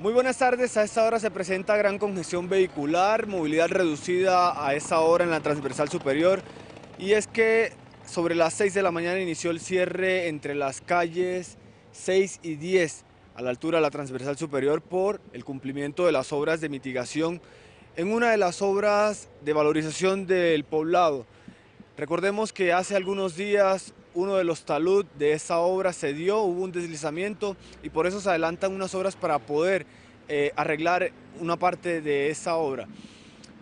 Muy buenas tardes, a esta hora se presenta gran congestión vehicular, movilidad reducida a esta hora en la transversal superior y es que sobre las 6 de la mañana inició el cierre entre las calles 6 y 10 a la altura de la transversal superior por el cumplimiento de las obras de mitigación en una de las obras de valorización del poblado. Recordemos que hace algunos días uno de los talud de esa obra se dio, hubo un deslizamiento y por eso se adelantan unas obras para poder eh, arreglar una parte de esa obra.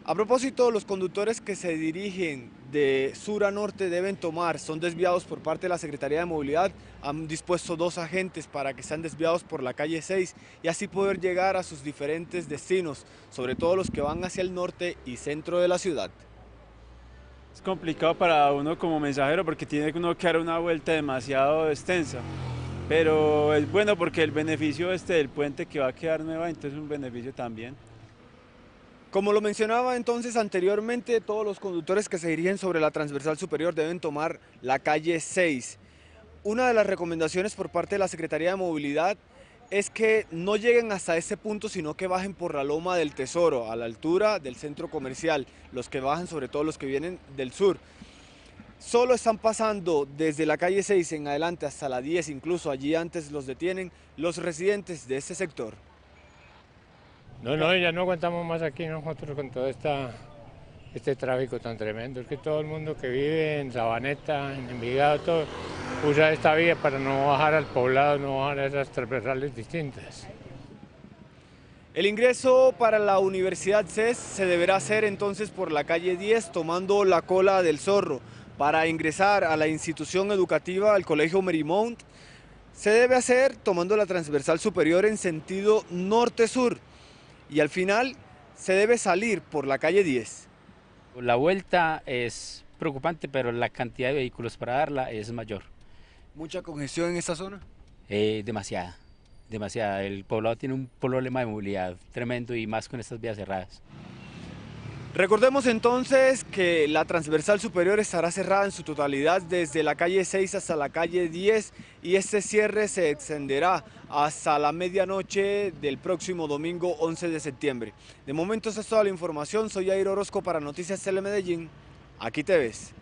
A propósito, los conductores que se dirigen de sur a norte deben tomar, son desviados por parte de la Secretaría de Movilidad, han dispuesto dos agentes para que sean desviados por la calle 6 y así poder llegar a sus diferentes destinos, sobre todo los que van hacia el norte y centro de la ciudad. Es complicado para uno como mensajero porque tiene uno que dar una vuelta demasiado extensa. Pero es bueno porque el beneficio este del puente que va a quedar nueva, entonces es un beneficio también. Como lo mencionaba entonces anteriormente, todos los conductores que se dirigen sobre la transversal superior deben tomar la calle 6. Una de las recomendaciones por parte de la Secretaría de Movilidad es que no lleguen hasta ese punto, sino que bajen por la loma del Tesoro, a la altura del centro comercial, los que bajan, sobre todo los que vienen del sur. Solo están pasando desde la calle 6 en adelante hasta la 10, incluso allí antes los detienen los residentes de este sector. No, no, ya no aguantamos más aquí nosotros con todo este tráfico tan tremendo. Es que todo el mundo que vive en Sabaneta, en Envigado, todo, usa esta vía para no bajar al poblado, no bajar a esas transversales distintas. El ingreso para la Universidad CES se deberá hacer entonces por la calle 10 tomando la cola del zorro. Para ingresar a la institución educativa, al Colegio Merimont, se debe hacer tomando la transversal superior en sentido norte-sur y al final se debe salir por la calle 10. La vuelta es preocupante, pero la cantidad de vehículos para darla es mayor. ¿Mucha congestión en esta zona? Eh, demasiada, demasiada. El poblado tiene un problema de movilidad tremendo y más con estas vías cerradas. Recordemos entonces que la transversal superior estará cerrada en su totalidad desde la calle 6 hasta la calle 10 y este cierre se extenderá hasta la medianoche del próximo domingo 11 de septiembre. De momento esa es toda la información, soy Jair Orozco para Noticias Tele Medellín, aquí te ves.